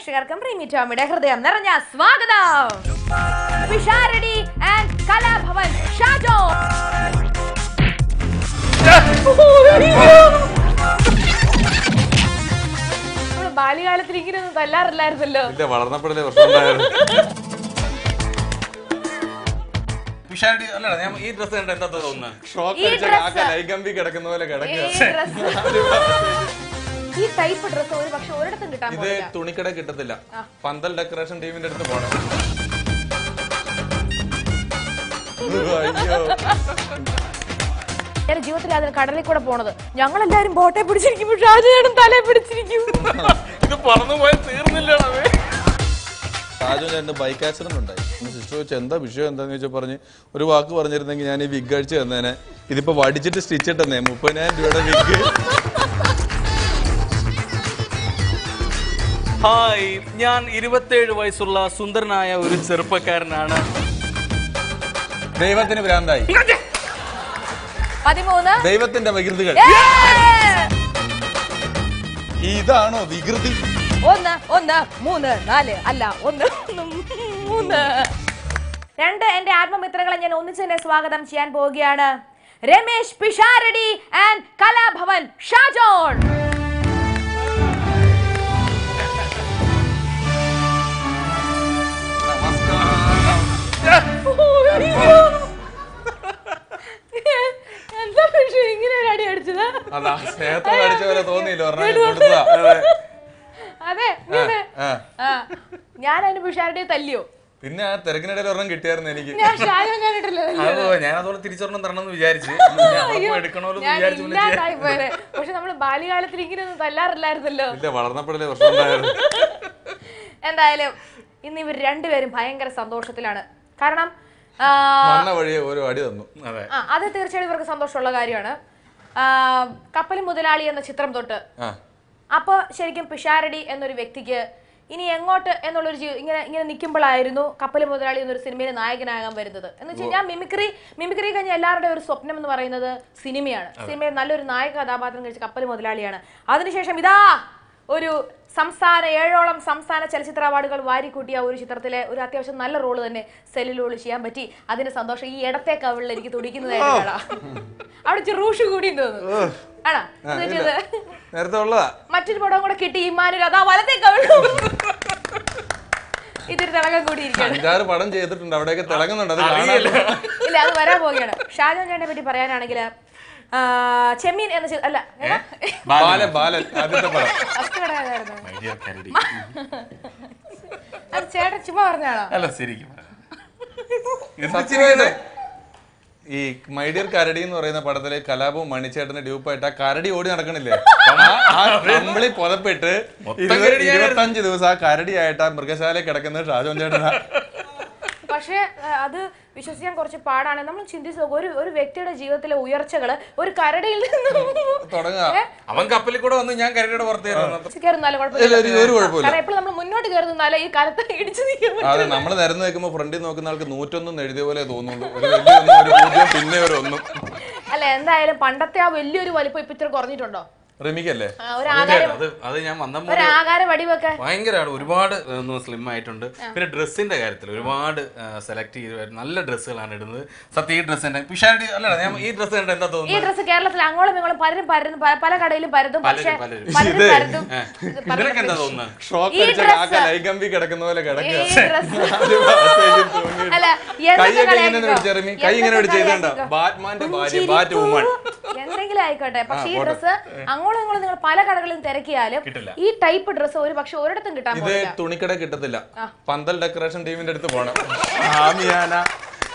പ്രേക്ഷകർക്കും പ്രീമി ടോമിയുടെ ഹൃദയം നിറഞ്ഞ സ്വാഗതം. പിഷാരടി ആൻഡ് കലാഭവൻ ഷാജോ. ബാല്യകാലത്തിൽ ഇങ്ങനെയൊന്നും തല്ലാറില്ലായിരുന്നല്ലോ. ഇല്ല വളർന്നപ്പോഴല്ലേ ഉണ്ടായത്. അല്ലടാ ഞാൻ ഈ ഡ്രസ് കണ്ട എന്താ തോന്നുന്നത്? ഷോക്ക് ഈ അടിച്ച കാക്ക ലൈകമ്പി കിടക്കുന്ന പോലെ കിടക്കുക ഈ ടൈപ്പ് ഡ്രസ് ഒരു പക്ഷെ ഒരിടത്തും കിട്ടാൻ ഇത് പോകില്ല തുണിക്കട കിട്ടത്തില്ല. പന്തൽ ഡെക്കറേഷൻ ടീമിന്റെ അടുത്ത് പോണം. അയ്യോ. എന്റെ ജീവിതത്തിൽ അതിന് കടലിൽ കൂടെ പോണത്. ഞങ്ങൾ എല്ലാരും ബോട്ടെ പിടിച്ചിരിക്കും. ഷാജേടും തലയെ പിടിച്ചിരിക്കും. ഇത് പറന്നു പോയാൽ തീർന്നില്ല ഷാജു ചേട്ടന് ബൈക്ക് ആക്സിഡന്റ് ഉണ്ടായി. സിസ്റ്റർ ചോദിച്ചു എന്താ വിഷയം? എന്താന്ന് ചോദിച്ചാൽ പറഞ്ഞ് ഒരു വാക്ക് പറഞ്ഞിരുന്നെങ്കിൽ ഞാൻ ഈ വിഗ് അടിച്ച് തന്നേനെ. ഇതിപ്പോ വടിച്ചിട്ട് സ്റ്റിച്ച് ഇട്ടെന്നേ. മുപ്പതിനായിരം രൂപയുടെ വിഗ് ഹായ് ഞാൻ ഇരുപത്തേഴ് വയസ്സുള്ള സുന്ദരനായ ഒരു ചെറുപ്പക്കാരനാണ്. ദൈവത്തിന് ഭ്രാന്തായി. പതിമൂന്ന്. ദൈവത്തിന്റെ വികൃതികൾ! ഇതാണോ വികൃതി? ഒന്ന് ഒന്ന് മൂന്ന് നാല് അല്ല ഒന്ന് മൂന്ന്. രണ്ട് എന്റെ ആത്മമിത്രങ്ങളെ ഞാൻ ഒന്നിച്ചു തന്നെ സ്വാഗതം ചെയ്യാൻ പോവുകയാണ്. രമേശ് പിഷാരടി ആൻഡ് കലാഭവൻ ഷാജോൺ. ഞാൻ തല്ലിയോ? പിന്നെ ആ തിരക്കിനിടയിൽ ഒരെണ്ണം കിട്ടിയായിരുന്നു എനിക്ക്. അതോ ഞാൻ അതുപോലെ തിരിച്ചൊരെണ്ണം തരണം എന്ന് വിചാരിച്ച്. എടുക്കണമല്ലോ പക്ഷെ നമ്മൾ ബാല്യകാലത്തിൽ ഇങ്ങനെയൊന്നും തല്ലാറില്ലായിരുന്നല്ലോ. ഇല്ല വളർന്നപ്പോഴല്ലേ പ്രശ്നം എന്തായാലും ഇന്ന് ഇവർ രണ്ടുപേരും ഭയങ്കര സന്തോഷത്തിലാണ്. കാരണം വന്ന ഓരോ അടി തന്നു. അതെ. അത് തീർച്ചയായും ഇവർക്ക് സന്തോഷമുള്ള കാര്യമാണ്. കപ്പൽ മുതലാളി എന്ന ചിത്രം തൊട്ട് അപ്പൊ അപ്പോൾ ശരിക്കും പിഷാരടി എന്നൊരു വ്യക്തിക്ക് ഇനി എങ്ങോട്ട് എന്നുള്ളൊരു ഇങ്ങനെ ഇങ്ങനെ നിൽക്കുമ്പോഴായിരുന്നു കപ്പൽ മുതലാളി എന്നൊരു സിനിമയിലെ നായകനാകാൻ വരുന്നത്. എന്ന് വെച്ച് കഴിഞ്ഞാൽ മിമിക്രി മിമിക്രി കഴിഞ്ഞ എല്ലാവരുടെ ഒരു സ്വപ്നം എന്ന് പറയുന്നത് സിനിമയാണ്. സിനിമയിൽ നല്ലൊരു നായക കഥാപാത്രം കഴിച്ച കപ്പൽ മുതലാളിയാണ്. അതിനുശേഷം ഇതാ ഒരു സംസ്ഥാന ഏഴോളം സംസ്ഥാന ചലച്ചിത്ര അവാർഡുകൾ വാരിക്കൂട്ടിയ ഒരു ചിത്രത്തിലെ ഒരു അത്യാവശ്യം നല്ല റോൾ തന്നെ സെല്ലിലോൾ ചെയ്യാൻ പറ്റി. അതിന്റെ സന്തോഷം ഈ ഇടത്തെ കവിളിൽ എനിക്ക് തുടിക്കുന്നതായിട്ട് അവിടെ റൂഷ് കൂടി തോന്നുന്നു. ആണോ? എന്ന് നേരത്തെ ഉള്ളതാ. മറ്റൊരു പടം കൂടെ കിട്ടി ഇമാനൊരു അതാ വലത്തെ കവിളു ഇതൊരു തിളക്കം കൂടിയിരിക്കുകയാണ് അഞ്ചാറ് പടം ചെയ്തിട്ടുണ്ട്. അവിടെയൊക്കെ തിളങ്ങുന്നുണ്ട് അത് ഇല്ല അത് വരാൻ പോവുകയാണ്. ഷാജോ ചേട്ടനെ പറ്റി പറയാനാണെങ്കിൽ ചെമ്മീൻ എന്ന ചി- അല്ല ഏതാ? ബാലൻ. ബാലൻ ആദ്യത്തെ പടം. first പടം ഏതായിരുന്നു? My dear കരടി. അത് ചേട്ടൻ ചുമ്മാ പറഞ്ഞാണോ അല്ല ശരിക്കും. സത്യമായിട്ട് ഈ മൈഡിയർ കരടി എന്ന് പറയുന്ന പടത്തിൽ കലാപവും മണിച്ചേട്ടന്റെ ഡ്യൂപ്പായിട്ട് ആ കരടി ഓടി നടക്കണില്ലേ? ആ- കമ്പിളി പുതപ്പിട്ട് ഇരുപത്- ഇരുപത്തഞ്ച് ദിവസം ആ കരടിയായിട്ട് ആ മൃഗശാലയിൽ കിടക്കുന്ന ഷാജോൻ ചേട്ടനാ. പക്ഷേ അത് വിശ്വസിക്കാൻ കുറച്ച് പാടാണ്. നമ്മൾ ചിന്തിച്ചു ഒരു ഒരു വ്യക്തിയുടെ ജീവിതത്തിലെ ഉയർച്ചകൾ ഒരു കരടിയിൽ അവൻ കപ്പലിൽ കൂടെ വന്ന് ഞാൻ കരടിയുടെ പുറത്ത് കാരണം എപ്പോഴും നമ്മൾ മുന്നോട്ട് കയറുന്നാലേ ഈ കരത്തെ ഇടിച്ചു അതെ നമ്മൾ നിരന്ന് നിൽക്കുമ്പോൾ ഫ്രണ്ടിൽ നോക്കുന്ന ആൾക്ക് നൂറ്റൊന്നും എഴുതിയ പോലെ തോന്നുള്ളൂ ഒരു പിന്നെ ഒരു ഒന്നും. അല്ല എന്തായാലും പണ്ടത്തെ ആ വലിയൊരു വലിപ്പം ഇപ്പൊ ഇത്ര കുറഞ്ഞിട്ടുണ്ടോ? റമിക്കല്ലേ അത് അത് ഞാൻ ഭയങ്കരമാണ്. ഒരുപാട് സ്ലിം ആയിട്ടുണ്ട് പിന്നെ ഡ്രസ്സിന്റെ കാര്യത്തിൽ ഒരുപാട് സെലക്ട് ചെയ്ത് നല്ല ഡ്രസ്സുകളാണ് ഇടുന്നത്. സത്യം ഈ ഡ്രസ്സിന്റെ പിഷാരടി അല്ലടാ ഞാൻ ഈ ഡ്രസ് കണ്ട എന്താ ഈ ഡ്രസ് ഡ്രസ്സ് കേരളത്തിൽ അങ്ങോളം ഇങ്ങോളം പലരും പരതും പല കടയിലും പരതും പക്ഷേ പലരും. പലരും പരതും. ഇത് പല- നിനക്ക് എന്താ തോന്നുന്നത്? ഈ കിടക്കുന്ന പോലെ കിടക്കുന്നു കിടക്കുക ഡ്രസ്സ്. അല്ല ബാറ്റ്മാന്റെ ഭാര്യ ബാറ്റ് വുമൺ. എന്തെങ്കിലും ആയിക്കോട്ടെ. പക്ഷെ ഈ ഡ്രസ്സ് അങ്ങോളം ഇങ്ങോളം നിങ്ങൾ പല കടകളിലും തിരക്കിയാലും ഈ ടൈപ്പ് ഡ്രസ്സ് ഒരു പക്ഷെ ഒരിടത്തും കിട്ടാൻ ഇത് തുണിക്കട കിട്ടത്തില്ല. പന്തൽ ഡെക്കറേഷൻ ടീമിന്റെ അടുത്ത് പോകണം ആമിയാന.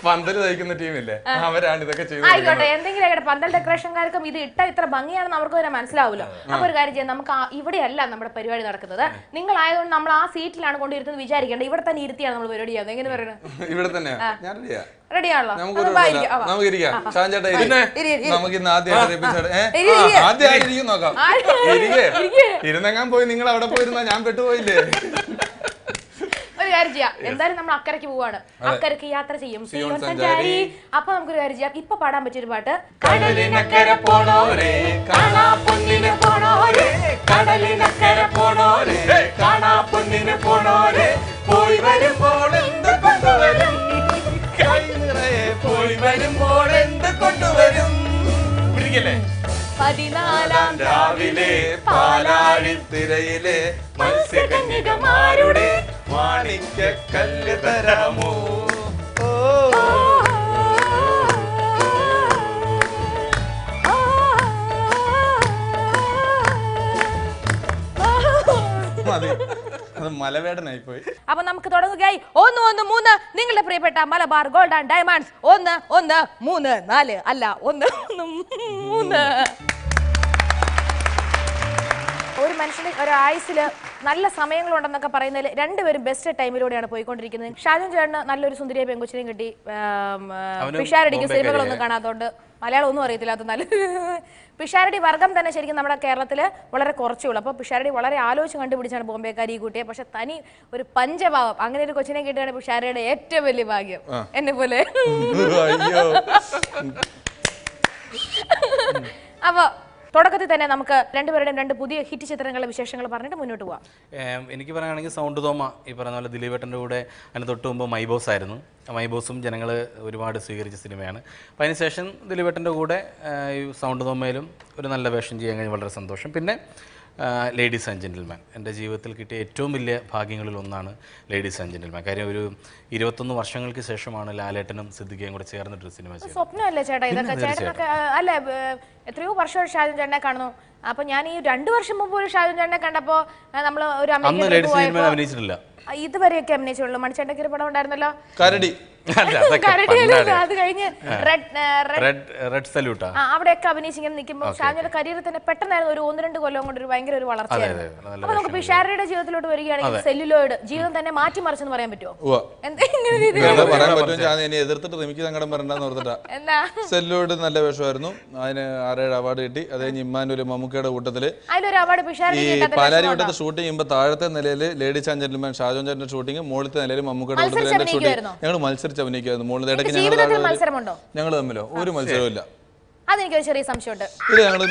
പന്തൽ തയ്ക്കുന്ന ടീമില്ലേ? അവരാണ് ഇതൊക്കെ ചെയ്തത് ആയിക്കോട്ടെ എന്തെങ്കിലും ആയിക്കോട്ടെ പന്തൽ ഡെക്കറേഷൻകാർക്കും ഇത് ഇട്ട ഇത്ര ഭംഗിയാണെന്ന് അവർക്ക് വരെ മനസ്സിലാവുമല്ലോ. അപ്പൊ ഒരു കാര്യം ചെയ്യാം നമുക്ക് ഇവിടെയല്ല നമ്മുടെ പരിപാടി നടക്കുന്നത്. നിങ്ങൾ ആയതുകൊണ്ട് നമ്മൾ ആ സീറ്റിലാണ് കൊണ്ടിരുന്നത് വിചാരിക്കേണ്ടത് ഇവിടെ തന്നെ ഇരുത്തിയാണ് നമ്മൾ പരിപാടി ചെയ്യുന്നത്. എങ്ങനെ പറയുന്നത്? ഇവിടെ തന്നെയാ ഞാൻ റെഡിയാണല്ലോ. നമുക്ക് ഇരിക്കാം. നമുക്ക് ഇന്ന് ആദ്യം. ആദ്യം നോക്കാം. ഇരുന്നെങ്ങാൻ പോയി നിങ്ങൾ അവിടെ പോയിരുന്നാ ഞാൻ പെട്ടുപോയില്ലേ? കാര്യം ചെയ്യാം എന്തായാലും നമ്മൾ അക്കരയ്ക്ക് പോവാണ്. അക്കരയ്ക്ക് യാത്ര ചെയ്യും. സിയോൺ സഞ്ചാരി. അപ്പൊ നമുക്കൊരു കാര്യം ചെയ്യാം. ഇപ്പൊ പാടാൻ പറ്റിയൊരു പാട്ട്. കടലിനക്കര പോണോരേ കാണാ പൊന്നിന് പോണോരെ കടലിനക്കര പോണോരെ കാണാ പൊന്നിന് പോണോരെ പോയി വരുമ്പോൾ എന്ത് കൊണ്ടുവരും? കൈ നിറയെ പോയി വരുമ്പോൾ എന്ത് കൊണ്ടുവരും? പിടിക്കല്ലേ? പതിനാലാം രാവിലെ പാലാഴിത്തിരയിലെ മത്സ്യകന്യകമാരുടെ മാണിക്യ കല്ല് തരാമോ? ഓ. മതി. അത് മലവേടനായി പോയി അപ്പൊ നമുക്ക് തുടങ്ങുകയായി. ഒന്ന് ഒന്ന് മൂന്ന്. നിങ്ങളുടെ പ്രിയപ്പെട്ട മലബാർ ഗോൾഡ് ആൻഡ് ഡയമണ്ട്സ്. ഒന്ന് ഒന്ന് മൂന്ന് നാല്. അല്ല ഒന്ന് ഒന്ന് മൂന്ന്. ഒരു മനുഷ്യന് ഒരു ആയുസിൽ നല്ല സമയങ്ങളുണ്ടെന്നൊക്കെ പറയുന്നതിൽ രണ്ടുപേരും ബെസ്റ്റ് ടൈമിലൂടെയാണ് പോയിക്കൊണ്ടിരിക്കുന്നത്. ഷാജു ചേട്ടന് നല്ലൊരു സുന്ദരിയെ പെങ്കുച്ചിനെയും കിട്ടി. പിഷാരടിക്ക് സിനിമകളൊന്നും കാണാത്തതുകൊണ്ട് മലയാളം ഒന്നും അറിയത്തില്ലാത്ത നല്ല പിഷാരടി വർഗം തന്നെ ശരിക്കും നമ്മുടെ കേരളത്തിൽ വളരെ കുറച്ചേ ഉള്ളൂ അപ്പോൾ പിഷാരടി വളരെ ആലോചിച്ച് കണ്ടുപിടിച്ചാണ് ബോംബെക്കാരി ഈ കുട്ടിയെ. പക്ഷെ തനി ഒരു പഞ്ചഭാവം. അങ്ങനെ ഒരു കൊച്ചിനെ കിട്ടുകയാണ് പിഷാരയുടെ ഏറ്റവും വലിയ ഭാഗ്യം. എന്നെ പോലെ. അപ്പോൾ അപ്പൊ തുടക്കത്തിൽ തന്നെ നമുക്ക് രണ്ടുപേരുടെയും രണ്ട് പുതിയ ഹിറ്റ് ചിത്രങ്ങളുടെ വിശേഷങ്ങൾ പറഞ്ഞിട്ട് മുന്നോട്ട് പോവാം. എനിക്ക് പറയുകയാണെങ്കിൽ സൗണ്ട് തോമ ഈ പറഞ്ഞ പോലെ ദിലീപേട്ടന്റെ കൂടെ അതിന് തൊട്ട് മുമ്പ് മൈബോസ് ആയിരുന്നു. മൈബോസും ജനങ്ങൾ ഒരുപാട് സ്വീകരിച്ച സിനിമയാണ്. അപ്പം അതിനുശേഷം ദിലീപേട്ടന്റെ കൂടെ ഈ സൗണ്ട് തോമയിലും ഒരു നല്ല വേഷം ചെയ്യാൻ കഴിഞ്ഞ് വളരെ സന്തോഷം. പിന്നെ ലേഡീസ് ആൻഡ് ജെന്റിൽമാൻ എന്റെ ജീവിതത്തിൽ കിട്ടിയ ഏറ്റവും വലിയ ഭാഗ്യങ്ങളിൽ ഒന്നാണ് ലേഡീസ് ആൻഡ് ജെന്റിൽമാൻ കാര്യം ഒരു ഇരുപത്തൊന്ന് വർഷങ്ങൾക്ക് ശേഷമാണ് ലാലേട്ടനും സിദ്ദിഖയും കൂടെ ചേർന്നിട്ടൊരു സിനിമ ചെയ്യുന്നത്. സ്വപ്നമല്ലേ ചേട്ടാ ഇതൊക്കെ? ചേട്ടനൊക്കെ അല്ല എത്രയോ വർഷം ഷാജൻ ചേട്ടനെ കാണുന്നു. അപ്പൊ ഞാൻ ഈ രണ്ടു വർഷം മുമ്പ് ഒരു ഷാജൻ ചേട്ടനെ കണ്ടപ്പോ നമ്മൾ ഒരു അന്ന് ലേഡീസ് അഭിനയിച്ചിട്ടില്ല. ഇതുവരെയൊക്കെ അഭിനയിച്ചുള്ളൂ മണിച്ചേട്ടയ്ക്ക് ഒരു പടം ഉണ്ടായിരുന്നല്ലോ? കരടി. അല്ല അതൊക്കെ അത് കഴിഞ്ഞ് റെഡ് റെഡ് റെഡ് റെഡ് സല്യൂട്ടാ? അവിടെയൊക്കെ അഭിനയിച്ചിങ്ങനെ നിൽക്കുമ്പോൾ ഷാജിയുടെ കരിയറിൽ തന്നെ പെട്ടെന്നായിരുന്നു ഒരു ഒന്ന് രണ്ട് കൊല്ലം കൊണ്ട് ഒരു ഭയങ്കര ഒരു വളർച്ചയായിരുന്നു. അപ്പൊ നമുക്ക് പിഷാരയുടെ ജീവിതത്തിലോട്ട് വരികയാണെങ്കിൽ സെല്ലുലോയിഡ് ജീവിതം തന്നെ മാറ്റിമറിച്ചെന്ന് പറയാൻ പറ്റുമോ? ഉവ്വ. എന്തെങ്കിലും രീതി പറയാൻ പറ്റും ഞാൻ ഇനി എതിർത്തിട്ട് റിമിക്ക് സങ്കടം വരണ്ടെന്ന് ഓർത്തിട്ടാ. എന്താ? സെല്ലുലോയിഡ് നല്ല വേഷമായിരുന്നു. അതിന് ആറേഴ് അവാർഡ് കിട്ടി. അത് കഴിഞ്ഞ് ഇമ്മാനൂര് മമ്മൂക്കയുടെ കൂട്ടത്തിൽ അതിലൊരു അവാർഡ് ഈ പാലാരി കൂട്ടത്തിൽ ഷൂട്ട് ചെയ്യുമ്പോൾ താഴത്തെ നിലയിൽ ലേഡീസ് ആൻഡ് ജെന്റിൽമാൻ ഷാജോൻ ചേട്ടന്റെ ഷൂട്ടിംഗ് മുകളിലത്തെ നിലയിൽ മമ്മൂക്കയുടെ കൂട്ടത്തിൽ ഷൂട്ടിംഗ് ഞങ്ങൾ മത്സരിച്ച് അഭിനയിക്കുമായിരുന്നു മുകളിൽ ഇടയ്ക്ക് ഞങ്ങൾ ഞങ്ങൾ തമ്മിലോ? ഒരു മത്സരവും ഇല്ല. അതെനിക്കൊരു ചെറിയ സംശയമുണ്ട്. ഇത് ഞങ്ങൾ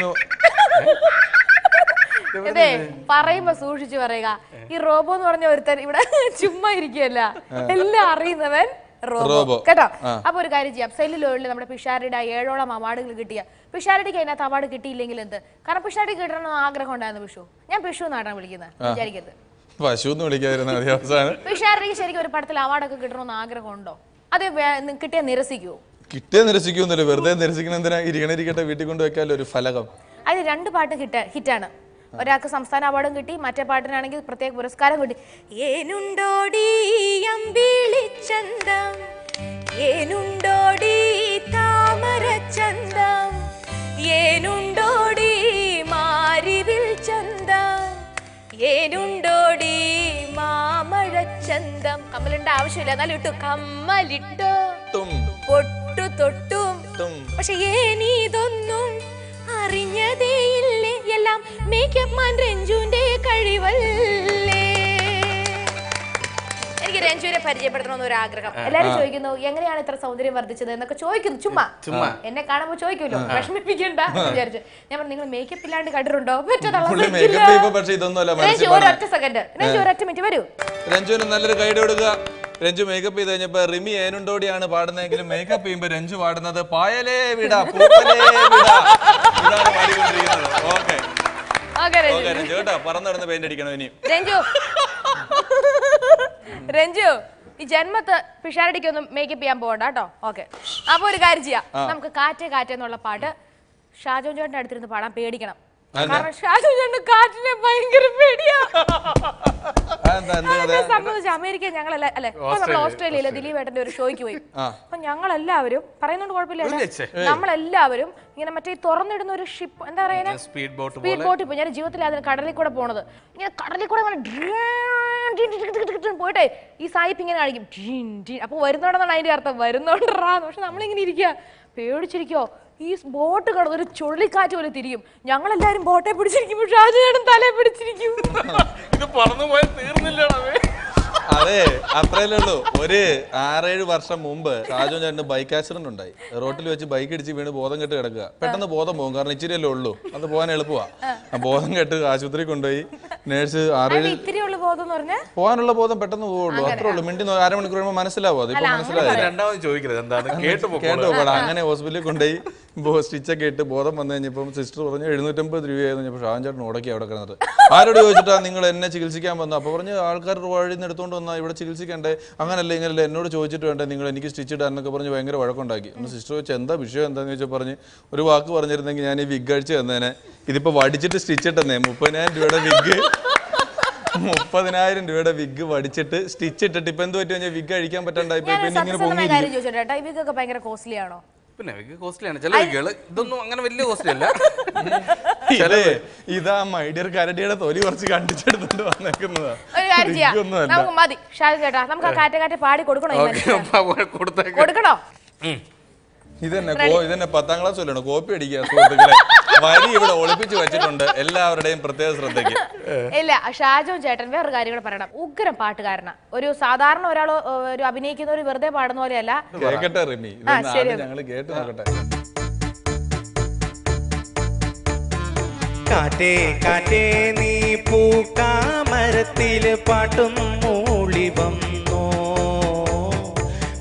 അതെ പറയുമ്പോ സൂക്ഷിച്ചു പറയുക. ഈ റോബോ എന്ന് പറഞ്ഞ ഒരുത്തൻ ഇവിടെ ചുമ്മാ ഇരിക്കുകയല്ല. എല്ലാം അറിയുന്നവൻ റോബോ. കേട്ടോ? അപ്പൊ ഒരു കാര്യം ചെയ്യാം. സെല്ലിലോളിൽ നമ്മുടെ പിഷാരിയുടെ ഏഴോളം അവാർഡുകൾ കിട്ടിയ പിഷാരിക്ക് അതിനകത്ത് അവാർഡ് കിട്ടിയില്ലെങ്കിൽ എന്ത്? കാരണം പിഷാരിടി കിട്ടണമെന്ന് ആഗ്രഹം ഉണ്ടായിരുന്നു പിഷു ഞാൻ പിഷു എന്നാണ് വിളിക്കുന്നത് വിചാരിക്കരുത്. പശു എന്ന് വിളിക്കാതിരുന്ന മതി അവസാനം. ശരിക്കും ഒരു പടത്തിൽ അവാർഡൊക്കെ കിട്ടണമെന്ന് ആഗ്രഹമുണ്ടോ? അത് വേ- നി- കിട്ടിയ നിരസിക്കുവോ? കിട്ടിയ നിരസിക്കൊന്നുമില്ല വെറുതെ നിരസിക്കണ എന്തിനാ? ഇരിക്കണിരിക്കട്ടെ വീട്ടിൽ കൊണ്ട് വെക്കാമല്ലോ ഒരു ഫലകം. അതിൽ രണ്ട് പാട്ട് ഹിറ്റ് ഹിറ്റാണ്. ഒരാൾക്ക് സംസ്ഥാന അവാർഡും കിട്ടി മറ്റേ പാട്ടിനാണെങ്കിൽ പ്രത്യേക പുരസ്കാരം കിട്ടി. ഏനുണ്ടോടി അമ്പിളിച്ചന്തം ഏനുണ്ടോടി താമരച്ചന്തം ഏനുണ്ടോടി മാരിവിൽ ചന്തം? ഏനുണ്ടോടി മാമഴച്ചന്തം. കമ്മലിന്റെ ആവശ്യമില്ല. എന്നാലും ഇട്ടു കമ്മലിട്ടു പൊട്ടു തൊട്ടും. പക്ഷെ ഏനീതൊന്നും അറിഞ്ഞതേയില്ലേ? എല്ലാം മേക്കപ്പ് മാൻ രഞ്ജുവിന്റെ കഴിവല്ലേ പരിചയപ്പെടുത്തണമെന്ന് ഒരു ആഗ്രഹം. എല്ലാരും ചോദിക്കുന്നു എങ്ങനെയാണ് ഇത്ര സൗന്ദര്യം വർദ്ധിച്ചത്? എന്നൊക്കെ ചോദിക്കുന്നു. ചുമ്മാ. ചുമ്മാ. എന്നെ കാണുമ്പോൾ ചോദിക്കുമല്ലോ. വിഷമിപ്പിക്കണ്ട വിചാരിച്ചു. ഞാൻ പറഞ്ഞു നിങ്ങൾ മേക്കപ്പ് ഇല്ലാണ്ട് കണ്ടിട്ടുണ്ടോ? ഒരൊറ്റ സെക്കൻഡ് രഞ്ജു ഒരൊറ്റ മിനിറ്റ് വരൂ. രഞ്ജുവിന് നല്ലൊരു ഗൈഡ് കൊടുക്കുക. രഞ്ജു മേക്കപ്പ് ചെയ്ത് കഴിഞ്ഞപ്പോ റിമി ഏനുണ്ടോടിയാണ് പാടുന്നതെങ്കിലും മേക്കപ്പ് ചെയ്യുമ്പോ രഞ്ജു പാടുന്നത് പായലേ വിട പൂപ്പലേ വിട. ഇതാണ് പാടിക്കൊണ്ടിരിക്കുന്നത് okay okay Renju. Okay Renju. കേട്ടോ പറന്നു പെയിന്റ് അടിക്കണം ഇനി രഞ്ജു. രഞ്ജു. ഈ ജന്മത്ത് പിഷാരടിക്കൊന്നും മേക്കപ്പ് ചെയ്യാൻ പോകണ്ട കേട്ടോ. ഓക്കെ അപ്പൊ ഒരു കാര്യം ചെയ്യാം. നമുക്ക് കാറ്റേ കാറ്റ് എന്നുള്ള പാട്ട് ഷാജോൻ ചോട്ടിന്റെ അടുത്തിരുന്ന് പാടാൻ പേടിക്കണം. കാരണം ചേട്ടന് കാറ്റിനെ ഭയങ്കര പേടിയാ. സംബന്ധിച്ച് അമേരിക്ക ഞങ്ങളല്ല അല്ലെ ഇപ്പൊ നമ്മൾ ഓസ്ട്രേലിയയിലെ ദിലീപ് ഏട്ടന്റെ ഒരു ഷോയ്ക്ക് പോയി. അപ്പൊ ഞങ്ങളെല്ലാവരും പറയുന്നുണ്ട് കുഴപ്പമില്ല നമ്മളെല്ലാവരും ഇങ്ങനെ മറ്റേ തുറന്നിടുന്ന ഒരു ഷിപ്പ് എന്താ പറയുക സ്പീഡ് ബോട്ട് സ്പീഡ് ബോട്ടിൽ പോയി. ഞാൻ ജീവിതത്തിൽ അതിന് കടലിൽ കൂടെ പോണത്. ഇങ്ങനെ കടലിൽ കൂടെ പോയിട്ടേ ഈ സായിപ്പ് ഇങ്ങനെ കാണിക്കും. അപ്പൊ വരുന്നോണ്ടെന്നാണ് അതിന്റെ അർത്ഥം. വരുന്നോണ്ടാന്ന് പക്ഷെ നമ്മളിങ്ങനെ ഇരിക്കുക പേടിച്ചിരിക്കോ ഈ ബോട്ട് കടന്ന് ഒരു ചുഴലിക്കാറ്റ് പോലെ തിരിയും. ഞങ്ങളെല്ലാരും ബോട്ടെ പിടിച്ചിരിക്കും. ഷാജുചേട്ടൻ തലേ പിടിച്ചിരിക്കും. ഇത് പറന്നു പോയാൽ തീർന്നില്ലടാ അതെ അത്രയല്ലേ ഉള്ളൂ. ഒരു ആറേഴ് വർഷം മുമ്പ് രാജു ചേട്ടന് ബൈക്ക് ആക്സിഡന്റ് ഉണ്ടായി. റോട്ടിൽ വെച്ച് ബൈക്ക് ഇടിച്ച് വീണ് ബോധം കെട്ട് കിടക്കുക. പെട്ടെന്ന് ബോധം പോകും. കാരണം ഇച്ചിരി അല്ലേ ഉള്ളൂ. അത് പോകാൻ എളുപ്പമാ. ആ. ബോധം കെട്ട് ആശുപത്രി കൊണ്ടുപോയി നേഴ്സ് ആറേഴ് ഇത്തിരി ഉള്ള ബോധം എന്ന് പോകാനുള്ള ബോധം പെട്ടെന്ന് പോകുള്ളൂ അത്രേ ഉള്ളൂ. മിണ്ടി അരമണിക്കൂർ കഴിയുമ്പോൾ മനസ്സിലാവും അതിപ്പോ മനസ്സിലായി രണ്ടാമത് ചോദിക്കരുത്. എന്താണ്? കേട്ട് അങ്ങനെ ഹോസ്പിറ്റലിൽ കൊണ്ടുപോയി സ്റ്റിച്ചൊക്കെ ഇട്ട് ബോധം വന്നു കഴിഞ്ഞപ്പോൾ സിസ്റ്റർ പറഞ്ഞു എഴുന്നൂറ്റമ്പത് രൂപയായിരുന്നു. ഞാൻ ഷാൻ ചേട്ടൻ ഉടക്കി അവിടെ കിടന്നിട്ട് ആരോട് ചോദിച്ചിട്ടാ നിങ്ങൾ എന്നെ ചികിത്സിക്കാൻ വന്നു അപ്പോൾ പറഞ്ഞു ആൾക്കാർ വഴി നിന്ന് എടുത്തുകൊണ്ട് വന്നാൽ ഇവിടെ ചികിത്സിക്കണ്ടേ? അങ്ങനല്ല ഇങ്ങനല്ല? എന്നോട് ചോദിച്ചിട്ട് വേണ്ടേ നിങ്ങൾ എനിക്ക് സ്റ്റിച്ച് ഇടാൻ എന്നൊക്കെ പറഞ്ഞ് ഭയങ്കര വഴക്കുണ്ടാക്കി. ഒന്ന് സിസ്റ്റർ ചോദിച്ചാൽ എന്താ വിഷയം? എന്താണെന്ന് ചോദിച്ചാൽ പറഞ്ഞ് ഒരു വാക്ക് പറഞ്ഞിരുന്നെങ്കിൽ ഞാൻ ഈ വിഗ് അടിച്ച് തന്നേനെ. ഇതിപ്പോൾ വടിച്ചിട്ട് സ്റ്റിച്ച് ഇട്ടെന്നേ. മുപ്പതിനായിരം രൂപയുടെ വിഗ് മുപ്പതിനായിരം രൂപയുടെ വിഗ് വടിച്ചിട്ട് സ്റ്റിച്ച് ഇട്ടിട്ട് ഇപ്പൊ എന്ത് പറ്റും? വിഗ് അഴിക്കാൻ പറ്റാണ്ടായി ഇങ്ങനെ കാര്യം ചോദിച്ചോട്ടെ ഇവക്കൊക്കെ ഭയങ്കര കോസ്റ്റ്ലി ആണോ? പിന്നെ വിഗ് കോസ്റ്റ്ലിയാണ് ചില വിഗുകൾ ഇതൊന്നും അങ്ങനെ വലിയ കോസ്റ്റ്ലി അല്ല ഇതേ ഇതാ മൈഡിയർ കരടിയുടെ തൊലി കുറച്ച് കണ്ടിച്ചെടുത്തോണ്ട് വന്നേക്കുന്നതാ. ഒരു കാര്യം ചെയ്യാം. ഇതൊന്നുമല്ല. നമുക്ക് മതി. ഷാജു ചേട്ടാ നമുക്ക് ആ കാറ്റ് കാറ്റ് പാടി കൊടുക്കണോ കൊടുക്കണോ? ഇതന്നെ കോ ഇതന്നെ പത്താം ക്ലാസ് വല്ലാണ് കോപ്പി അടിക്കുക സുഹൃത്തുക്കളെ. വരി ഇവിടെ ഒളിപ്പിച്ചു വെച്ചിട്ടുണ്ട്. എല്ലാവരുടെയും പ്രത്യേക ശ്രദ്ധയ്ക്ക്. ഇല്ല ഷാജോ ചേട്ടൻ വേറൊരു കാര്യം കൂടെ പറയണം. ഉഗ്രം പാട്ടുകാരന. ഒരു സാധാരണ ഒരാൾ ഒരു അഭിനയിക്കുന്ന ഒരു വെറുതെ പാടുന്ന പോലെയല്ല. കേക്കട്ടെ റിമി. ഞങ്ങൾ കേട്ട് നോക്കട്ടെ. കാറ്റേ കാറ്റേ നീ പൂക്കാമരത്തിൽ പാട്ടും മൂളി വന്നോ?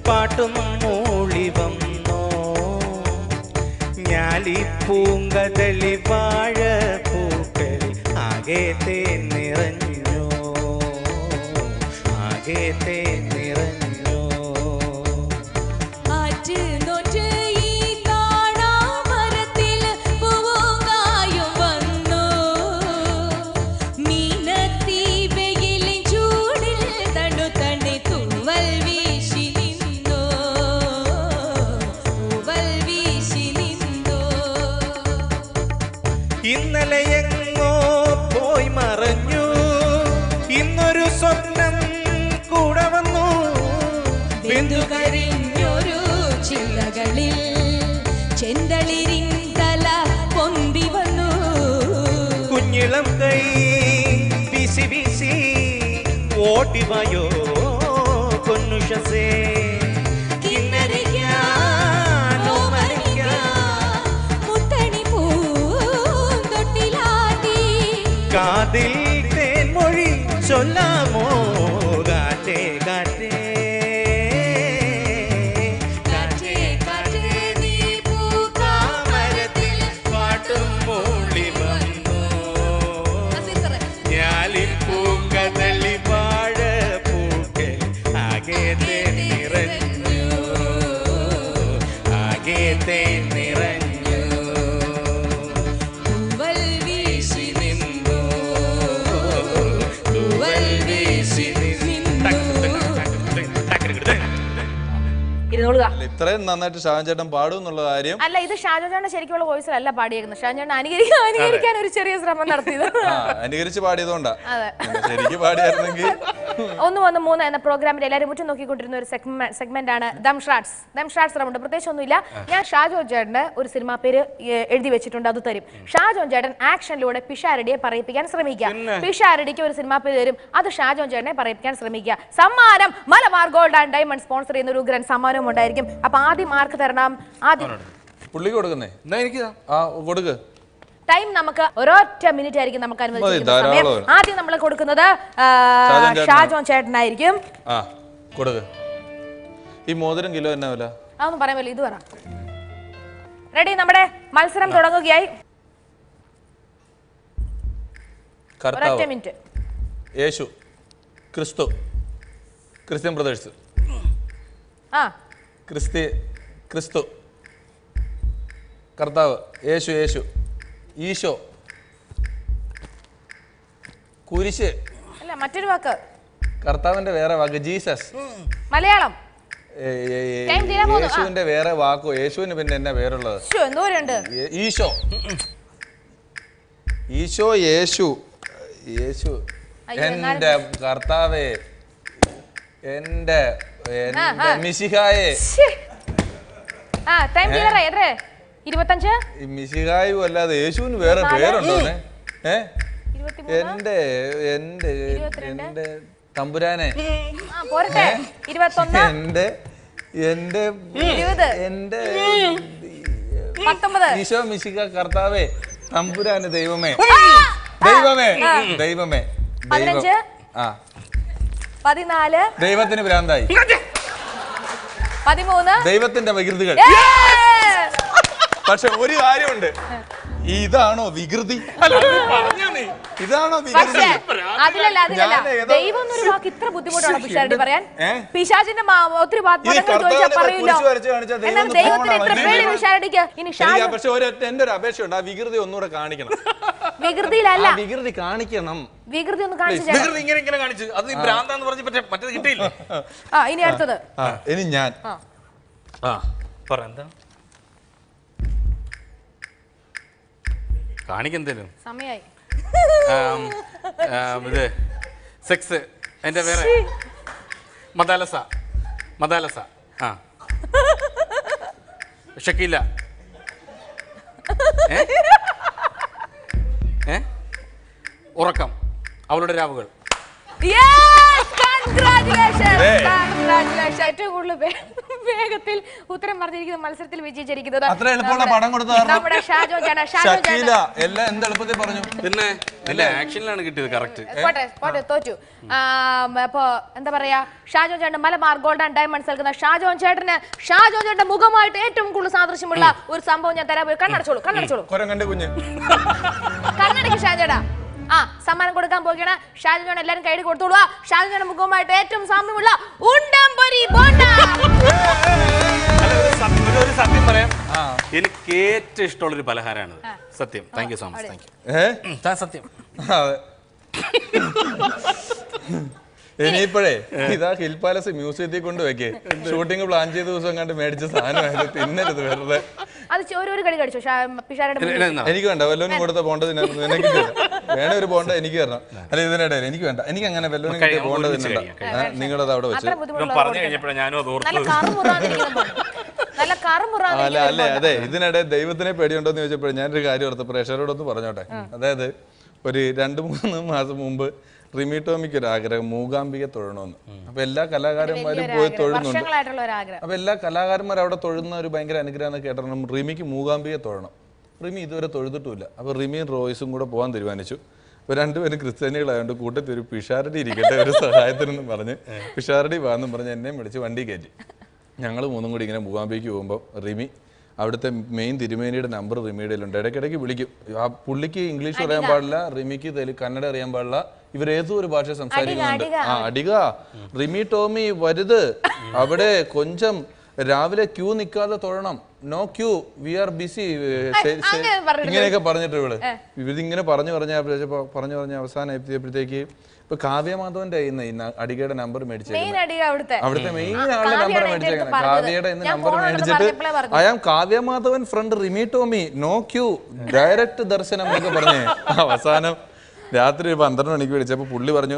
പാട്ടും ഞാലി പൂങ്കതളി വാഴ പൂക്കൾ ആകെ തേൻ നിറഞ്ഞു. ആകെ തേൻ നിറഞ്ഞോ. ഓടിവായോ കൊന്നുഷസേ കിന്നരിക്കാനോ മരിക്കാൻ മുത്തണി പൂന്തൊട്ടിലാട്ടി കാതിൽ തേൻമൊഴി ചൊല്ലാമോ കാറ്റേ ഇരുന്നോളുക ഇത്രയും നന്നായിട്ട് ഷാൻ ചേട്ടൻ പാടും എന്നുള്ള കാര്യം അല്ല ഇത് ഷാജോൻ ശരിക്കുള്ള വോയിസിൽ അല്ല പാടിയേക്കുന്നത് ഷാജോൻ അനുകരിക്കാൻ അനുകരിക്കാൻ ഒരു ചെറിയ ശ്രമം നടത്തിയത്. അനുകരിച്ച് പാടിയതുകൊണ്ടാ. ശരിക്ക് പാടിയായിരുന്നെങ്കിൽ ഒന്ന് വന്ന് മൂന്ന് എന്ന പ്രോഗ്രാമിൽ എല്ലാവരും ഉറ്റു നോക്കിക്കൊണ്ടിരുന്ന ഒരു സെഗ്മെന്റ് ആണ് dumb charades. Dumb charades round പ്രത്യേകിച്ച് ഒന്നുമില്ല ഞാൻ ഷാജോ ചേട്ടന് ഒരു സിനിമാ പേര് എഴുതി വെച്ചിട്ടുണ്ട് അത് തരും. ഷാജോൻ ചേട്ടൻ ആക്ഷനിലൂടെ പിഷാരടിയെ പറയിപ്പിക്കാൻ ശ്രമിക്കുക. പിഷാരടിക്ക് ഒരു സിനിമാ പേര് തരും അത് ഷാജോൻ ചേട്ടനെ പറയിപ്പിക്കാൻ ശ്രമിക്കുക. സമ്മാനം Malabar Gold and Diamond sponsor ചെയ്യുന്ന ഒരു ഗ്രൻ സമ്മാനവും ഉണ്ടായിരിക്കും. അപ്പൊ ആദ്യം ആർക്ക് തരണം? ആദ്യം പുള്ളിക്ക് കൊടുക്കുന്നേ. എനിക്ക്. ആ കൊടുക്ക്. ടൈം നമുക്ക് ഒരൊറ്റ മിനിറ്റ് ആയിരിക്കും നമുക്ക് അനുവദിച്ചിരിക്കുന്ന സമയം ആദ്യം നമ്മൾ കൊടുക്കുന്നത് ഷാജോൻ ചേട്ടനാ. ഷാജോൻ ചേട്ടനായിരിക്കും. ഈ മോതിരം കിലോ എന്നാ വില? അതൊന്നും പറയാൻ പറ്റില്ല ഇത് പറ. റെഡി നമ്മുടെ മത്സരം തുടങ്ങുകയായി. ഒരൊറ്റ മിനിറ്റ് യേശു ക്രിസ്തു ക്രിസ്ത്യൻ ബ്രദേഴ്സ്. ആ. ക്രിസ്തി ക്രിസ്തു. കർത്താവ് യേശു യേശു. ഈശോ. കുരിശ്. അല്ല മറ്റൊരു വാക്ക്. കർത്താവിന്റെ വേറെ വാക്ക് ജീസസ്. മലയാളം. യേശുവിന്റെ വേറെ വാക്കോ യേശുവിന് പിന്നെ എന്നാ പേരുള്ളത്? ഈശോ ഈശോ. യേശു. യേശു. എന്റെ കർത്താവേ എന്റെ മിശിഹായേ. ആ. ടൈം തീരാറ എത്ര ഇരുപത്തഞ്ച്? ഈ മിശിഹായും അല്ലാതെ യേശുവിന് വേറെ പേരുണ്ടോ ഏ? ഇരുപത്തിമൂന്ന്? എന്റെ എന്റെ ഇരുപത്തിരണ്ട്. എന്റെ തമ്പുരാനെ. ആ പോരട്ടെ. ഇരുപത്തൊന്ന്? എന്റെ എന്റെ ഇരുപത്? എന്റെ പത്തൊമ്പത്? ഈശോ മിശിക കർത്താവേ തമ്പുരാന് ദൈവമേ. ദൈവമേ ദൈവമേ ദൈവം. ആ. പതിനാല്? ദൈവത്തിന് ഭ്രാന്തായി. പതിമൂന്ന്? ദൈവത്തിന്റെ വികൃതികൾ! പക്ഷെ ഒരു കാര്യമുണ്ട്. ഇതാണോ വികൃതി? ഇതാണോ പക്ഷേ വികൃതി അതിലല്ല അതിലല്ല. ഞാൻ ഏതോ- ദൈവം എന്നൊരു വാക്ക് ഇത്ര ബുദ്ധിമുട്ടാണ് പറയാൻ? പിശാചിന്റെ ഒത്തിരി ദൈവത്തിന് ഇത്ര. പേടി പിശാചിക്ക്? ഇനി പക്ഷെ ഒരു എന്റെ ഒരു അപേക്ഷയുണ്ട്. ആ വികൃതി ഒന്നുകൂടെ കാണിക്കണം. വികൃതിയിലല്ല. ആ വികൃതി കാണിക്കണം. വികൃതി ഒന്ന് കാണിച്ചു വികൃതി ഇങ്ങനെ ഇങ്ങനെ കാണിച്ചു. അത് ഭ്രാന്താന്ന് പറഞ്ഞ് മറ്റേ മറ്റേത് കിട്ടിയില്ല? ആ ഇനി അടുത്തത്. ആ ഇനി ഞാൻ. ആ പറ എന്താ? കാണിക്കെന്തേലും? സമയായി. ഇത് സെക്സ് എന്റെ വേറെ. മദാലസ. മദാലസ. ആ. ഷക്കീല. ഏ? ഉറക്കം. അവളുടെ രാവുകൾ! ഏറ്റവും കൂടുതൽ വേഗത്തിൽ ഉത്തരം പറഞ്ഞിരിക്കുന്ന മത്സരത്തിൽ വിജയിച്ചിരിക്കുന്നത്. അത്ര എളുപ്പമുള്ള പടം കൊടുത്ത നമ്മുടെ ഷാജോ ചേട്ടൻ ഷാജോ എല്ലാം എന്ത് എളുപ്പത്തിൽ പറഞ്ഞു? പിന്നെ ആക്ഷനിലാണ് കിട്ടിയത് കറക്റ്റ് പോട്ടെ പോട്ടെ തോറ്റു. എന്താ പറയാ ഷാജോ ചേട്ടൻ മലബാർ ഗോൾഡ് ആൻഡ് ഡയമണ്ട്സ് നൽകുന്ന ഷാജോൻ ചേട്ടന് ഷാജോ ചേട്ടന്റെ മുഖമായിട്ട് ഏറ്റവും കൂടുതൽ സാദൃശ്യമുള്ള ഒരു സംഭവം ഞാൻ തരാൻ പോയി. കണ്ണടച്ചോളൂ കണ്ണടച്ചോളൂ. കണ്ണടയ്ക്ക് ഷാജോടാ. ആ സമ്മാനം കൊടുക്കാൻ പോകുകയാണ് ഷാജോൻ എല്ലാരും കൈ കൊടുത്തോളൂ ഷാജോന്റെ മുഖവുമായിട്ട് ഏറ്റവും സാമ്യമുള്ള ഉണ്ടംപൊരി ബോണ്ട. ഒരു സത്യം- ഒരു- ഒരു സത്യം. പറയാം എനിക്ക് ഏറ്റവും ഇഷ്ടമുള്ള ഒരു പലഹാരമാണ് സത്യം thank you so much thank you സത്യം ഇനിയിപ്പോഴേ ഇതാ ഹിൽ പാലസ് മ്യൂസിയത്തിൽ കൊണ്ടുവയ്ക്കേ വെക്കേ. ഷൂട്ടിംഗ് പ്ലാൻ ചെയ്ത ദിവസം കണ്ട് മേടിച്ച സാധനമായത്. തിന്നരുത് വെറുതെ. അത് ഒരു ഒരു കടി കടിച്ചോ? പിഷാരുടെ ഇല്ല, ഇല്ല, എന്നാ? എനിക്ക് വേണ്ട. വല്ലോനും കൊടുത്ത ബോണ്ട തിന്നായിരുന്നു എനിക്ക് വേണേ ഒരു ബോണ്ട എനിക്ക് തരണം. അല്ല ഇതിനിടയിൽ എനിക്ക് വേണ്ട. എനിക്ക് അങ്ങനെ വല്ലോനും കിട്ടിയ തിന്നണ്ട നിങ്ങളത് അവിടെ വെച്ച്. പറഞ്ഞു കഴിഞ്ഞപ്പോഴാണ് ഞാനും അത് ഓർത്തത്. നല്ല അല്ല അല്ലേ അതെ. ഇതിനിടെ ദൈവത്തിനെ പേടിയുണ്ടോ എന്ന് ചോദിച്ചപ്പോൾ ഞാനൊരു കാര്യം ഓർത്ത് പ്രേക്ഷകരോടൊന്ന് പറഞ്ഞോട്ടെ. അതായത് ഒരു രണ്ട് മൂന്ന് മാസം മുമ്പ് റിമി ടോമിക്ക് ഒരു ആഗ്രഹം മൂകാംബിക തൊഴണമെന്ന്. അപ്പൊ എല്ലാ കലാകാരന്മാരും പോയി തൊഴുന്നുണ്ട്. വർഷങ്ങളായിട്ടുള്ള ഒരു ആഗ്രഹം. അപ്പൊ എല്ലാ കലാകാരന്മാരും അവിടെ തൊഴുന്ന ഒരു ഭയങ്കര അനുഗ്രഹം കേട്ടണം റിമിക്ക് മൂകാംബിക തൊഴണം. റിമി ഇതുവരെ തൊഴുതിട്ടുമില്ല. അപ്പൊ റിമിയും റോയ്സും കൂടെ പോകാൻ തീരുമാനിച്ചു. അപ്പൊ രണ്ടുപേരും ക്രിസ്ത്യാനികളായതുകൊണ്ട് കൂട്ടത്തിൽ ഒരു പിഷാരടി ഇരിക്കട്ടെ ഒരു സഹായത്തിനെന്ന് പറഞ്ഞ് പിഷാരടി വാന്നും പറഞ്ഞ് എന്നെയും വിളിച്ച് വണ്ടി കയറ്റി. ഞങ്ങൾ മൂന്നും കൂടി ഇങ്ങനെ മൂകാംബിക്ക് പോകുമ്പോൾ റിമി അവിടുത്തെ മെയിൻ തിരുമേനിയുടെ നമ്പർ റിമീഡിയിലുണ്ട് ഇടയ്ക്കിടയ്ക്ക് വിളിക്കും. ആ പുള്ളിക്ക് ഇംഗ്ലീഷ് അറിയാൻ പാടില്ല റിമിക്ക് തെലു കന്നഡ അറിയാൻ പാടില്ല. ഇവർ ഏതോ ഒരു ഭാഷ സംസാരിക്കുന്നുണ്ട്. ആ അടിക. റിമി ടോമി വരുത്. അവിടെ കൊഞ്ചം. രാവിലെ ക്യൂ നിൽക്കാതെ തൊഴണം. No queue we are busy ഇങ്ങനെയൊക്കെ പറഞ്ഞിട്ട് ഇവൾ ഇവരിങ്ങനെ പറഞ്ഞു പറഞ്ഞ പറഞ്ഞു പറഞ്ഞ അവസാനം എത്തിയപ്പോഴത്തേക്ക് ഇപ്പൊ കാവ്യമാധവന്റെ കയ്യിൽ നിന്ന് ഈ ന- അടികയുടെ നമ്പർ മേടിച്ചേക്കുന്നത്. അവിടുത്തെ. മെയിൻ ആളുടെ നമ്പർ മേടിച്ചേക്കാണ് മേടിച്ചേക്കുന്നത്. കാവ്യയുടെ ഇന്ന് നമ്പർ മേടിച്ചിട്ട് I'm I am Kavya Madhavan friend Rimi Tomy no queue direct ദർശനം എന്നൊക്കെ പറഞ്ഞേ. അവസാനം രാത്രി പന്ത്രണ്ട് മണിക്ക് വിളിച്ചപ്പോൾ പുള്ളി പറഞ്ഞു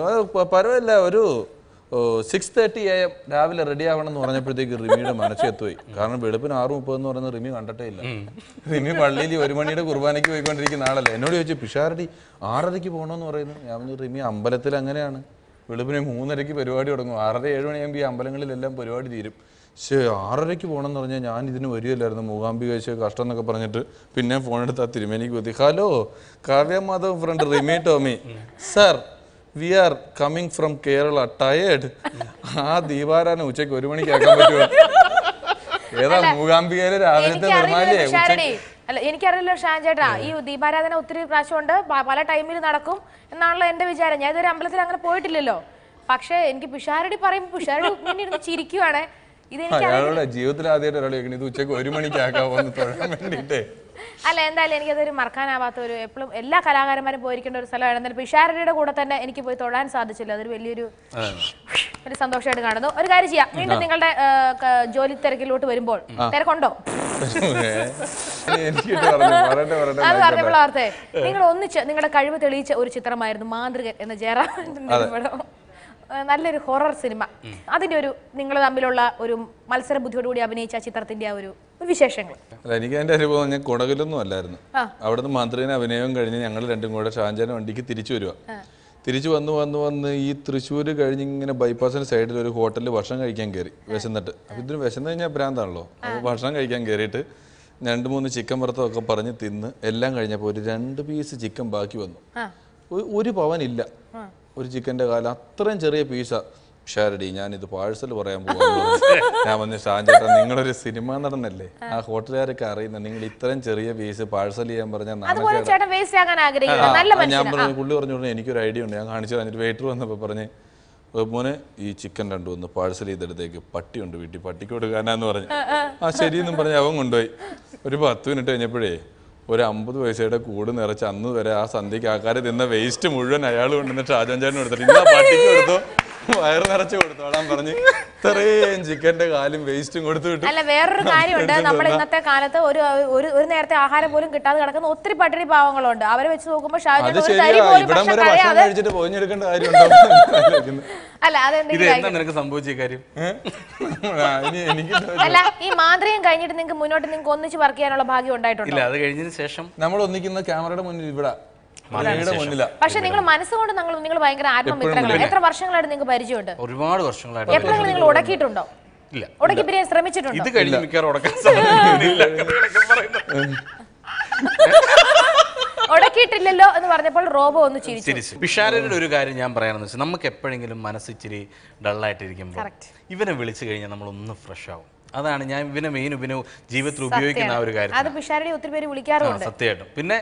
പരവല്ല ഒരു സിക്സ് തേർട്ടി എ എം രാവിലെ റെഡി ആവണം എന്ന് പറഞ്ഞപ്പോഴത്തേക്ക് റിമിയുടെ മനസ്സെത്തുപോയി കാരണം വെളുപ്പിന് ആറ് മുപ്പത് എന്ന് പറയുന്നത് റിമി കണ്ടിട്ടേ ഇല്ല. റിമി പള്ളിയിൽ ഒരു മണിയുടെ കുർബാനയ്ക്ക് പോയിക്കൊണ്ടിരിക്കുന്ന ആളല്ലേ. എന്നോട് ചോദിച്ചു പിഷാരടി ആറരയ്ക്ക് പോകണമെന്ന് പറയുന്നു. ഞാൻ പറഞ്ഞു റിമി അമ്പലത്തിൽ അങ്ങനെയാണ്. വെളുപ്പിന് മൂന്നരയ്ക്ക് പരിപാടി തുടങ്ങും. ആറര ഏഴ് മണിയാകുമ്പോൾ ഈ അമ്പലങ്ങളിലെല്ലാം പരിപാടി തീരും. പക്ഷേ ആറരയ്ക്ക് പോകണമെന്ന് പറഞ്ഞാൽ ഞാൻ ഇതിന് വരികയില്ലായിരുന്നു. മൂകാംബിക കഴിച്ച കഷ്ടം എന്നൊക്കെ പറഞ്ഞിട്ട് പിന്നെ ഫോൺ ആ തിരുമേനിക്ക് കുത്തി hello Kavya Madhav friend Rimi Tomy. Sir we are coming from Kerala tired ആ ദീപാരാധന ഉച്ചയ്ക്ക് ഒരു മണിക്ക് ആക്കാൻ പറ്റുമോ ഏതാ മൂകാംബികയിലെ രാവിലത്തെ നിർമ്മാല്യ? ഷാരടി അല്ല എനിക്കറിയില്ല ഷാൻ ചേട്ടാ ഈ ദീപാരാധന ഒത്തിരി പ്രാവശ്യമുണ്ട് ഉണ്ട് പല ടൈമിൽ നടക്കും എന്നാണല്ലോ എന്റെ വിചാരം. ഞാൻ ഇതൊരു അമ്പലത്തിൽ അങ്ങനെ പോയിട്ടില്ലല്ലോ. പക്ഷേ എനിക്ക് പിഷാരടി പറയുമ്പോൾ പിഷാരടി ഇങ്ങനെ ഇരുന്ന് ചിരിക്കുവാണ്. ഇത് അയാളുടെ ജീവിതത്തിൽ ആദ്യമായിട്ട് ഒരാൾ ഇത് ഉച്ചയ്ക്ക് ഒരു മണിക്കാക്കാൻ വേണ്ടിട്ടേ എന്ന് തൊഴാൻ വേണ്ടിയിട്ടേ. അല്ല എന്തായാലും എനിക്കതൊരു മറക്കാനാവാത്ത ഒരു എപ്പോഴും എല്ലാ കലാകാരന്മാരും പോയിരിക്കേണ്ട ഒരു സ്ഥലമാണ് എന്നാലും പിഷാരടിയുടെ കൂടെ തന്നെ എനിക്ക് പോയി തൊഴാൻ സാധിച്ചില്ല. അതൊരു വലിയൊരു ഒരു സന്തോഷമായിട്ട് കാണുന്നു. ഒരു കാര്യം ചെയ്യാം. വീണ്ടും നിങ്ങളുടെ ജോലി തിരക്കിലോട്ട് വരുമ്പോൾ തിരക്കുണ്ടോ? അത്. പറഞ്ഞപ്പോൾ ഓർത്തേ നിങ്ങൾ ഒന്നിച്ച് നിങ്ങളുടെ കഴിവ് തെളിയിച്ച ഒരു ചിത്രമായിരുന്നു മാന്ത്രികൻ എന്ന ജയറാമിന്റെ പടം. നല്ലൊരു ഹൊറർ സിനിമ. അതിന്റെ ഒരു നിങ്ങൾ തമ്മിലുള്ള ഒരു മത്സര ബുദ്ധിയോടുകൂടി അഭിനയിച്ച ചിത്രത്തിന്റെ ആ ഒരു വിശേഷങ്ങൾ. അല്ല എനിക്ക് അതിന്റെ അനുഭവം ഞാൻ കുടകിലൊന്നും അല്ലായിരുന്നു. അവിടുന്ന് മന്ത്രിനെ അഭിനയം കഴിഞ്ഞ് ഞങ്ങൾ രണ്ടും കൂടെ ഷാൻജാന വണ്ടിക്ക് തിരിച്ചു വരുക തിരിച്ചു വന്ന് വന്ന് വന്ന് ഈ തൃശ്ശൂർ കഴിഞ്ഞ് ഇങ്ങനെ ബൈപ്പാസിന് സൈഡിൽ ഒരു ഹോട്ടലിൽ ഭക്ഷണം കഴിക്കാൻ കയറി വിശന്നിട്ട്. അപ്പം ഇതിന് വിശന്ന് കഴിഞ്ഞാൽ ഭ്രാന്താണല്ലോ. അപ്പൊ ഭക്ഷണം കഴിക്കാൻ കയറിയിട്ട് രണ്ട് മൂന്ന് ചിക്കൻ വറുത്തതൊക്കെ പറഞ്ഞ് തിന്ന് എല്ലാം കഴിഞ്ഞപ്പോൾ ഒരു രണ്ട് പീസ് ചിക്കൻ ബാക്കി വന്നു. ഒരു പവൻ ഇല്ല ഒരു ചിക്കന്റെ കാലം അത്രയും ചെറിയ പീസാ. ഷാരടി ഞാനിത് പാഴ്സൽ പറയാൻ പോകുന്നു ഞാൻ വന്ന് ഷാൻചേട്ടാ നിങ്ങളൊരു സിനിമ നടന്നല്ലേ ആ. ഹോട്ടലുകാരൊക്കെ അറിയുന്ന നിങ്ങൾ ഇത്രയും ചെറിയ പീസ് പാഴ്സൽ ചെയ്യാൻ പറഞ്ഞാൽ ഞാൻ പറഞ്ഞു പുള്ളി പറഞ്ഞു "ഉടനെ എനിക്കൊരു ഐഡിയ ഉണ്ട്. ഞാൻ കാണിച്ചു തന്നിട്ട് വെയിറ്റർ വന്നപ്പോൾ പറഞ്ഞ് "ഏ, മോനെ ഈ ചിക്കൻ രണ്ടു വന്ന് പാഴ്സൽ ചെയ്തെടുത്തേക്ക്. പട്ടിയുണ്ട് വീട്ടിൽ പട്ടിക്ക് കൊടുക്കാനാന്ന് പറഞ്ഞു. ആ ശരിയെന്നും പറഞ്ഞ് അവൻ കൊണ്ടുപോയി. ഒരു പത്ത് മിനിറ്റ് കഴിഞ്ഞപ്പോഴേ ഒരു അമ്പത് പൈസയുടെ കൂട് നിറച്ച് അന്ന് വരെ ആ സന്ധ്യക്ക് ആൾക്കാരെ തിന്ന വേസ്റ്റ് മുഴുവൻ അയാൾ കൊണ്ടുവന്നിട്ട് ഷാജാൻ ചേട്ടൻ എടുത്തിട്ട് ഇന്ന് ആ പട്ടിക്ക് കൊടുത്തു. വയറ് നിറച്ച് കൊടുത്തോളാൻ പറഞ്ഞ് ഇത്രയും ചിക്കന്റെ കാലും വേസ്റ്റും കൊടുത്തു വിട്ടു. അല്ല വേറൊരു കാര്യമുണ്ട്. നമ്മൾ ഇന്നത്തെ കാലത്ത് ഒരു ഒരു ഒരു നേരത്തെ ആഹാരം പോലും കിട്ടാതെ കിടക്കുന്ന ഒത്തിരി പട്ടിണി പാവങ്ങളുണ്ട്. അവരെ വെച്ച് നോക്കുമ്പോൾ കഴിച്ചിട്ട് പോഞ്ഞെടുക്കേണ്ട കാര്യമുണ്ടോ? അല്ല എന്താ നിനക്ക് സംഭവിച്ച ഈ കാര്യം? അല്ല ഈ മാന്ത്രികം കഴിഞ്ഞിട്ട് നിങ്ങൾക്ക് മുന്നോട്ട് നിങ്ങൾക്ക് ഒന്നിച്ച് വർക്ക് ചെയ്യാനുള്ള ഭാഗ്യം ഉണ്ടായിട്ടുണ്ട്? ഇല്ല അത് കഴിഞ്ഞതിന് ശേഷം നമ്മൾ ഒന്നിക്കുന്ന ക്യാമറയുടെ മുന്നിൽ ഇവിടെ പക്ഷെ നിങ്ങൾ മനസ്സുകൊണ്ട് നിങ്ങൾ ഭയങ്കര ആത്മമിത്രങ്ങളാണ്. എത്ര വർഷങ്ങളായിട്ട് നിങ്ങൾക്ക് പരിചയമുണ്ട്? ഒരുപാട് വർഷങ്ങളായിട്ട് എപ്പോഴെങ്കിലും നിങ്ങൾ ഉടക്കിയിട്ടുണ്ടോ? ഇല്ല ഉടക്കി പിരിയാൻ ശ്രമിച്ചിട്ടുണ്ടോ? ഇത് കഴിഞ്ഞ് മിക്കവാറും ഉടക്കാൻ സാധ്യതയില്ല. ഉടക്കിയിട്ടില്ലല്ലോ എന്ന് പറഞ്ഞപ്പോൾ റോബോ ഒന്ന് ചിരിച്ചു. പിഷാരയുടെ ഒരു കാര്യം ഞാൻ പറയാനെന്ന് വെച്ചാൽ നമുക്ക് എപ്പോഴെങ്കിലും മനസ്സിച്ചിരി ഡള്ളായിട്ടിരിക്കുമ്പോൾ ഇവനെ വിളിച്ചു കഴിഞ്ഞാൽ നമ്മൾ ഒന്ന് ഫ്രഷ് ആവും. അതാണ് ഞാൻ ഇവനെ മെയിൻ ഇവന് ജീവിതത്തിൽ ഉപയോഗിക്കുന്ന ആ ഒരു കാര്യം അത് പിഷാരടി ഒത്തിരി പേര് വിളിക്കാറുണ്ട് സത്യമായിട്ടും. പിന്നെ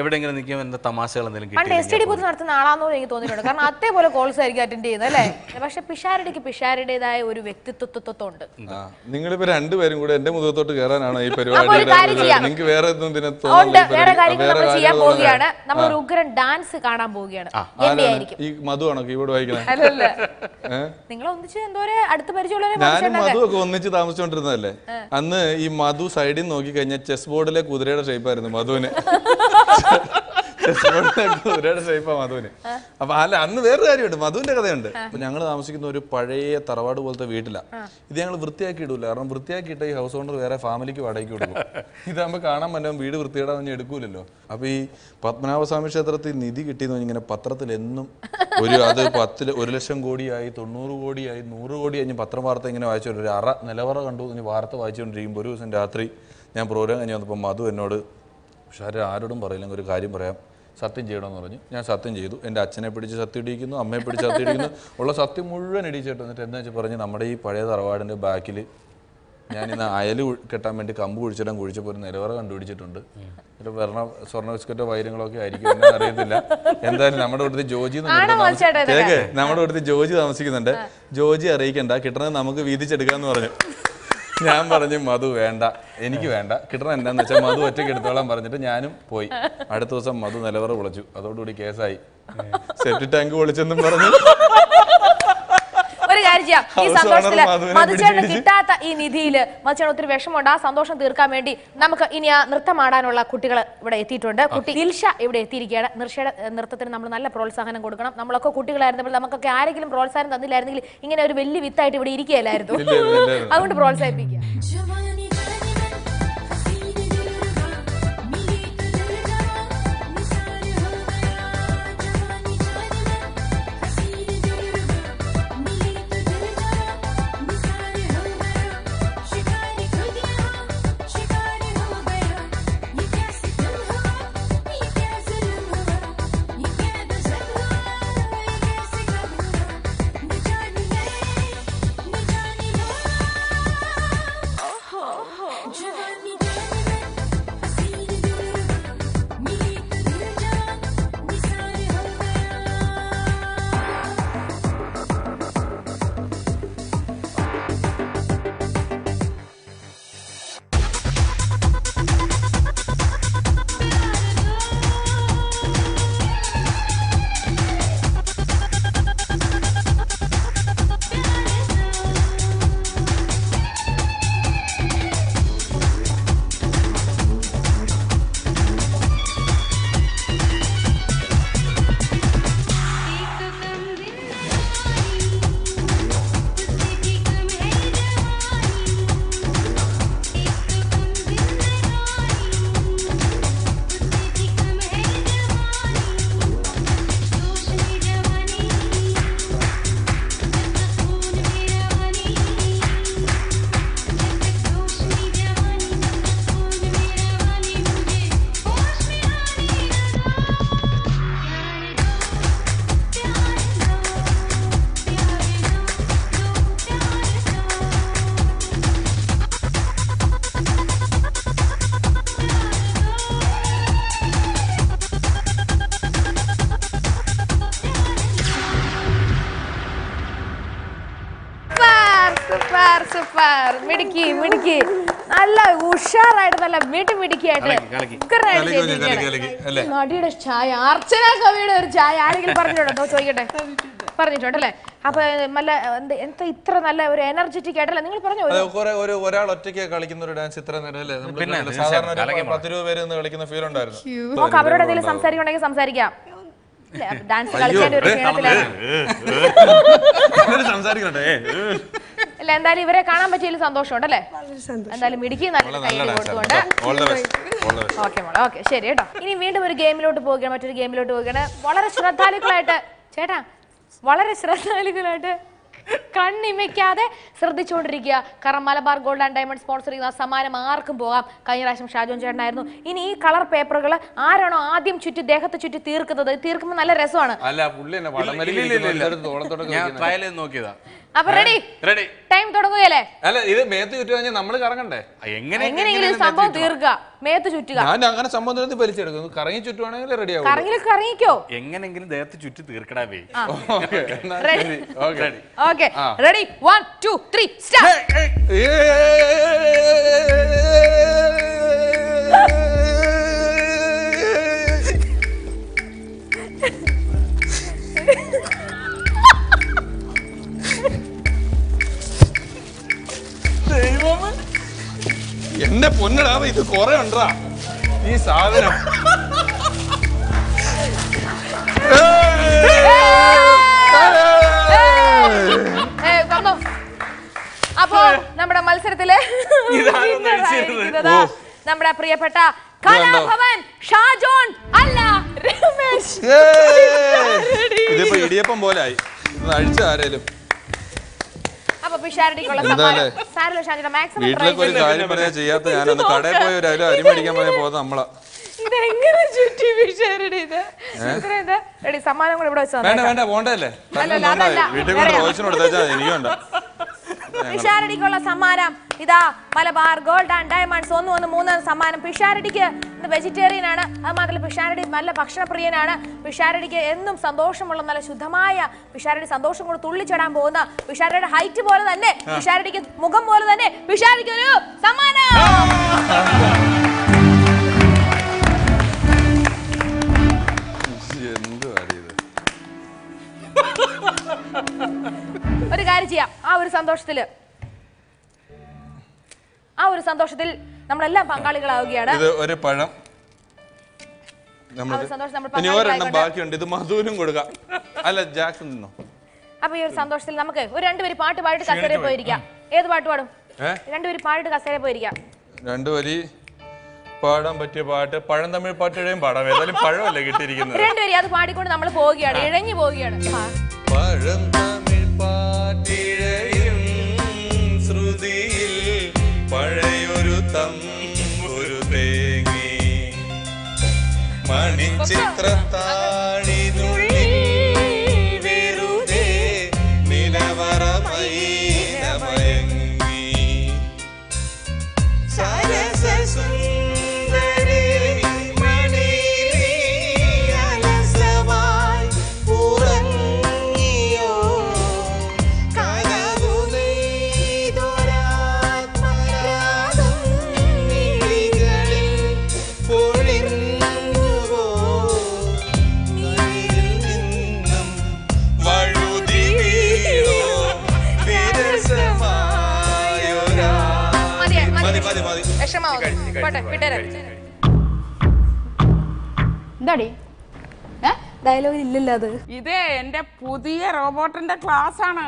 എവിടെയെങ്കിലും നിൽക്കുമ്പോൾ എന്താ തമാശകൾ എന്തെങ്കിലും എസ് ടി ഡി ബൂത്ത് നടത്തുന്ന ആളാണെന്ന് എനിക്ക് തോന്നിയിട്ടുണ്ട്. കാരണം അതേപോലെ കോൾസ് ആയിരിക്കും അറ്റൻഡ് ചെയ്യുന്നത് അല്ലേ? പക്ഷെ പിഷാരടിക്ക് പിഷാരടേതായ ഒരു വ്യക്തിത്വത്വമുണ്ട്. ആ നിങ്ങളിപ്പോ രണ്ടുപേരും കൂടെ എന്റെ മുഖത്തോട്ട് കയറാനാണ് ഈ ചെയ്യാം. നിങ്ങൾക്ക് വേറെ ഒന്നും വേറെ കാര്യങ്ങൾ നമ്മൾ ചെയ്യാൻ പോവുകയാണ്. നമ്മൾ ഒരു ഉഗ്രൻ ഡാൻസ് കാണാൻ പോവുകയാണ്. എന്റെ ആയിരിക്കും. ഈ മധു ആണോ കീബോർഡ് വായിക്കുന്നത്? നിങ്ങൾ ഒന്നിച്ച് എന്തോരെ അടുത്ത പരിചയമുള്ളവരെ മധു ഒക്കെ ഒന്നിച്ച് താമസിച്ചോണ്ടിരുന്നതല്ലേ അന്ന് ഈ മധു സൈഡിൽ നോക്കി കഴിഞ്ഞാൽ ചെസ് ബോർഡിലെ കുതിരയുടെ ഷേപ്പായിരുന്നു മധുവിന്. കുതിരയുടെ ഷേപ്പാ മധുവിന്. അപ്പൊ അല്ല അന്ന് വേറൊരു കാര്യമുണ്ട്. മധുവിന്റെ കഥയുണ്ട്. അപ്പൊ ഞങ്ങൾ താമസിക്കുന്ന ഒരു പഴയ തറവാട് പോലത്തെ വീട്ടിലാ. ഇത് ഞങ്ങൾ വൃത്തിയാക്കി ഇടൂല. കാരണം വൃത്തിയാക്കിയിട്ട് ഈ ഹൗസ് ഓണർ വേറെ ഫാമിലിക്ക് വാടകയ്ക്ക് കൊടുക്കും. ഇതാകുമ്പോൾ കാണാൻ പറ്റും വീട് വൃത്തിയിടാൻ ഒന്നും എടുക്കൂലല്ലോ. അപ്പൊ ഈ പത്മനാഭസ്വാമി ക്ഷേത്രത്തിൽ നിധി കിട്ടിയെന്ന് ഇങ്ങനെ പത്രത്തിൽ എന്നും ഒരു അത് പത്തിൽ ഒരു ലക്ഷം കോടിയായി തൊണ്ണൂറ് കോടിയായി നൂറ് കോടി കഴിഞ്ഞ് പത്രം വാർത്ത ഇങ്ങനെ വായിച്ചു ഒരു അറ നിലവറ കണ്ടു ഇനി വാർത്ത വായിച്ചുകൊണ്ടിരിക്കുമ്പോൾ ഒരു ദിവസം രാത്രി ഞാൻ പ്രോഗ്രാം കഴിഞ്ഞ് വന്നപ്പോൾ മധു എന്നോട് പക്ഷേ ആരോടും പറയില്ലെങ്കിൽ ഒരു കാര്യം പറയാം. സത്യം ചെയ്യണമെന്ന് പറഞ്ഞു. ഞാൻ സത്യം ചെയ്തു. എന്റെ അച്ഛനെ പിടിച്ച് സത്യം ഇടിക്കുന്നു അമ്മയെ പിടിച്ച് സത്യം ഇടിക്കുന്നു ഉള്ള സത്യം മുഴുവൻ ഇടിച്ചിട്ട് എന്നിട്ട് എന്താ വെച്ചാൽ പറഞ്ഞ് നമ്മുടെ ഈ പഴയ തറവാടിന്റെ ബാക്കിൽ ഞാൻ ഇന്ന് അയൽ കെട്ടാൻ വേണ്ടി കമ്പ് കുഴിച്ചിടാൻ കുഴിച്ചപ്പോൾ ഒരു നിലവറ കണ്ടുപിടിച്ചിട്ടുണ്ട്. ഒരു വെറണ സ്വർണ ബിസ്ക്കറ്റോ വൈരങ്ങളോ ഒക്കെ ആയിരിക്കും എന്നെ അറിയത്തില്ല. എന്തായാലും നമ്മുടെ ഇവിടുത്തെ ജോജി കേക്ക് നമ്മുടെ ഇവിടുത്തെ ജോജി താമസിക്കുന്നുണ്ട്. ജോജി അറിയിക്കണ്ട. കിട്ടണത് നമുക്ക് വീതിച്ചെടുക്കാന്ന് പറഞ്ഞു. ഞാൻ പറഞ്ഞു മധു വേണ്ട. എനിക്ക് വേണ്ട. കിട്ടണം എന്താന്ന് വെച്ചാൽ മധു ഒറ്റയ്ക്ക് എടുത്തോളാൻ പറഞ്ഞിട്ട് ഞാനും പോയി. അടുത്ത ദിവസം മധു നിലവറ വിളിച്ചു അതോടുകൂടി കേസായി. സെപ്റ്റി ടാങ്ക് വിളിച്ചെന്നും പറഞ്ഞു. കാര്യം ചെയ്യാം ഈ സന്തോഷത്തിൽ മധുചേരന് മധുചേട്ടന് കിട്ടാത്ത ഈ നിധിയിൽ മധുചേട്ടൻ ഒത്തിരി വിഷമമുണ്ട്. ആ സന്തോഷം തീർക്കാൻ വേണ്ടി നമുക്ക് ഇനി ആ നൃത്തമാടാനുള്ള കുട്ടികൾ ഇവിടെ എത്തിയിട്ടുണ്ട്. കുട്ടി ദിൽഷ ഇവിടെ എത്തിയിരിക്കുകയാണ്. നിർഷയുടെ നൃത്തത്തിന് നമ്മൾ നല്ല പ്രോത്സാഹനം കൊടുക്കണം. നമ്മളൊക്കെ കുട്ടികളായിരുന്നപ്പോൾ നമുക്കൊക്കെ ആരെങ്കിലും പ്രോത്സാഹനം തന്നില്ലായിരുന്നെങ്കിൽ ഇങ്ങനെ ഒരു വലിയ വിത്തായിട്ട് ഇവിടെ ഇരിക്കുകയല്ലായിരുന്നു. അതുകൊണ്ട് പ്രോത്സാഹിപ്പിക്കുക. കളിക്ക്, കളിക്ക്, അല്ലേ? നടിയുടെ ചായ അർച്ചന കവിയുടെ ഒരു ചായ ആരെങ്കിലും പറഞ്ഞിട്ടുണ്ടോ? ചോദിക്കട്ടെ. പറഞ്ഞിട്ടുണ്ടല്ലേ അപ്പൊ നല്ല എന്ത് എന്താ ഇത്ര നല്ല ഒരു എനർജറ്റിക് ആയിട്ടല്ലേ? നിങ്ങൾ പറഞ്ഞു? ഒരു ഒരാൾ ഒറ്റയ്ക്ക് കളിക്കുന്ന ഒരു ഡാൻസ് ഇത്ര നേരം സാധാരണ പത്ത് രൂപ പേര് കളിക്കുന്ന ഫീൽ ഉണ്ടായിരുന്നു. നോക്ക് അവരോട് എന്തെങ്കിലും സംസാരിക്കണമെങ്കിൽ സംസാരിക്കാം. ഡാൻസ് കളിച്ചതിന്റെ ഒരു ക്ഷീണത്തിലാണ് സംസാരിക്കണ്ടേ ഇല്ല എന്തായാലും ഇവരെ കാണാൻ പറ്റിയതിൽ സന്തോഷമുണ്ട് അല്ലേ എന്തായാലും മിടുക്കി നല്ല കൊടുത്തുകൊണ്ട് ഓക്കെ മോളെ ഓക്കെ ശരി കേട്ടോ. ഇനി വീണ്ടും ഒരു ഗെയിമിലോട്ട് പോവുകയാണ് മറ്റൊരു ഗെയിമിലോട്ട് പോവുകയാണ്. വളരെ ശ്രദ്ധാലുക്കളായിട്ട് ചേട്ടാ വളരെ ശ്രദ്ധാലുക്കളായിട്ട് കണ്ണിമയ്ക്കാതെ ശ്രദ്ധിച്ചുകൊണ്ടിരിക്കുക. കാരണം Malabar Gold and Diamond sponsor ചെയ്യുന്ന ആ സമ്മാനം ആർക്കും പോകാം. കഴിഞ്ഞ പ്രാവശ്യം ഷാജോൻ ചേട്ടനായിരുന്നു. ഇനി ഈ കളർ പേപ്പറുകൾ ആരാണോ ആദ്യം ചുറ്റി ദേഹത്തെ ചുറ്റി തീർക്കുന്നത്? തീർക്കുമ്പോൾ നല്ല രസമാണ്. അല്ല പുള്ളി നോക്കിയതാ. അപ്പൊ റെഡി റെഡി ടൈം തുടങ്ങുകയല്ലേ? അല്ല ഇത് മേത്ത് ചുറ്റു കഴിഞ്ഞാൽ നമ്മൾ കറങ്ങണ്ടേ? എങ്ങനെ എങ്ങനെയെങ്കിലും സംഭവം തീർക്കുക. മേത്ത് ചുറ്റുക. ഞാൻ അങ്ങനെ സംബന്ധത്തിൽ വലിച്ചെടുക്കുന്നു കറങ്ങി ചുറ്റുവാണെങ്കിൽ റെഡി ആവും കറങ്ങിൽ കറങ്ങിക്കോ. എങ്ങനെങ്കിലും ദേഹത്ത് ചുറ്റി തീർക്കടാ വേ okay ready one two three start എന്റെ പൊന്നടാ ഇത് കൊറേ ഉണ്ടാ ഈ സാധനം. അപ്പോ നമ്മുടെ മത്സരത്തിൽ നമ്മുടെ പ്രിയപ്പെട്ട കലാഭവൻ ഷാജോൺ അല്ല രമേശ്. ഇതിപ്പോ ഇടിയപ്പം പോലെ ആയി. അഴിച്ച ആരേലും അപ്പൊ പിഷാരടിക്കുള്ള സമ്മാനം സാരല്ല മാക്സിമം വീട്ടിലൊക്കെ ഒരു കാര്യം പറയാ ചെയ്യാത്ത ഞാനൊന്ന് കടയിൽ പോയി ഒരു അരി അരി മേടിക്കാൻ പറഞ്ഞ പോകുന്നത് നമ്മളാ. ഇതെങ്ങനെ ചുറ്റി പിഷാരടി ഇത്? സമ്മാനം കൂടെ ഇവിടെ വെച്ച് വേണ്ട വേണ്ട പോണ്ടല്ലേ വീട്ടിൽ കൊണ്ട് എനിക്കുണ്ട് പിഷാരടിക്കുള്ള സമ്മാനം. ഇതാ മലബാർ ഗോൾഡ് ആൻഡ് ഡയമണ്ട്സ് ഒന്ന് ഒന്ന് മൂന്ന് സമ്മാനം. പിഷാരടിക്ക് ഇന്ന് വെജിറ്റേറിയൻ ആണ്. അത് മാത്രമല്ല പിഷാരടി നല്ല ഭക്ഷണപ്രിയനാണ്. പിഷാരടിക്ക് എന്നും സന്തോഷമുള്ള നല്ല ശുദ്ധമായ പിഷാരടി സന്തോഷം കൊണ്ട് തുള്ളിച്ചടാൻ പോകുന്ന പിഷാരടിയുടെ ഹൈറ്റ് പോലെ തന്നെ പിഷാരടിക്ക് മുഖം പോലെ തന്നെ പിഷാരടിക്ക് ഒരു സമ്മാനം. ഒരു കാര്യം ചെയ്യാം. ആ ഒരു സന്തോഷത്തിൽ ആ ഒരു സന്തോഷത്തിൽ നമ്മളെല്ലാം പങ്കാളികളാവുകയാണ്. ഇത് ഒരു പഴം. നമ്മൾ സന്തോഷം നമ്മൾ ഇനി ഒരെണ്ണം ബാക്കിയുണ്ട്. ഇത് മധുവിനും കൊടുക്കാം. അല്ല ജാക്സൺ തിന്നോ? അപ്പൊ ഈ ഒരു സന്തോഷത്തിൽ നമുക്ക് ഒരു രണ്ടുപേര് പാട്ട് പാടിട്ട് കസേരയിൽ പോയിരിക്കാം. ഏത് പാട്ട് പാടും? രണ്ടുപേര് പാടിട്ട് കസേരയിൽ പോയിരിക്കാം. രണ്ടുപേര് വരി പാടാൻ പറ്റിയ പാട്ട്. പഴം തമിഴ് പാട്ടുകളെയും പാടാം. ഏതായാലും പഴമല്ലേ കിട്ടിയിരിക്കുന്നത്. രണ്ടുപേരും അത് പാടിക്കൊണ്ട് നമ്മൾ പോവുകയാണ്. ഇഴഞ്ഞു പോവുകയാണ്. പഴം തമിഴ് പാട്ടിഴയും പഴയൊരു തമ്പൊരു തേങ്ങി എന്താടി ഡയലോഗിൽ ഇല്ലല്ലോ അത്. ഇത് എന്റെ പുതിയ റോബോട്ടിന്റെ ക്ലാസ് ആണ്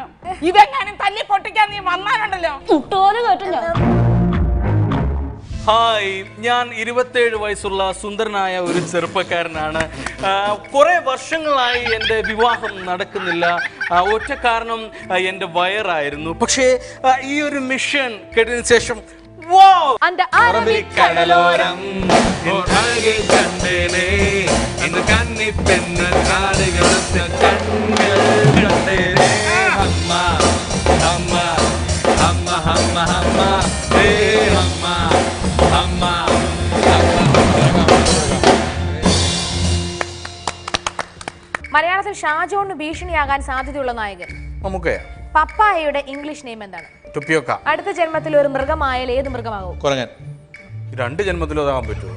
ഇതെങ്ങാനും തല്ലി പൊട്ടിക്കാൻ നീ വന്നാലുണ്ടല്ലോ. കേട്ടില്ല. ഹായ് ഞാൻ ഇരുപത്തേഴ് വയസ്സുള്ള സുന്ദരനായ ഒരു ചെറുപ്പക്കാരനാണ്. കുറെ കുറേ വർഷങ്ങളായി എന്റെ വിവാഹം നടക്കുന്നില്ല. ആ, ഒറ്റ കാരണം എന്റെ വയറായിരുന്നു. പക്ഷേ ഈ ഒരു മിഷൻ കേട്ടതിന് ശേഷം വോ അന്റെ അറബിക്കടലോരം കണ്ടേനേ കണ്ണി പെണ്ണ് കാടുകളൊക്കെ കണ്ണ് കണ്ടേനേ അമ്മ അമ്മ അമ്മ അമ്മ അമ്മ ഏ അമ്മ അമ്മ മലയാളത്തിൽ ഷാജോണിന് ഭീഷണിയാകാൻ സാധ്യതയുള്ള നായകൻ. നമുക്കേ പപ്പായയുടെ ഇംഗ്ലീഷ് നെയിം എന്താണ്? ടുപ്പിയൊക്ക അടുത്ത ജന്മത്തിൽ ഒരു മൃഗമായാൽ ഏത് മൃഗമാകും? കുറങ്ങൻ രണ്ട് ജന്മത്തിലും അതാകാൻ പറ്റുമോ?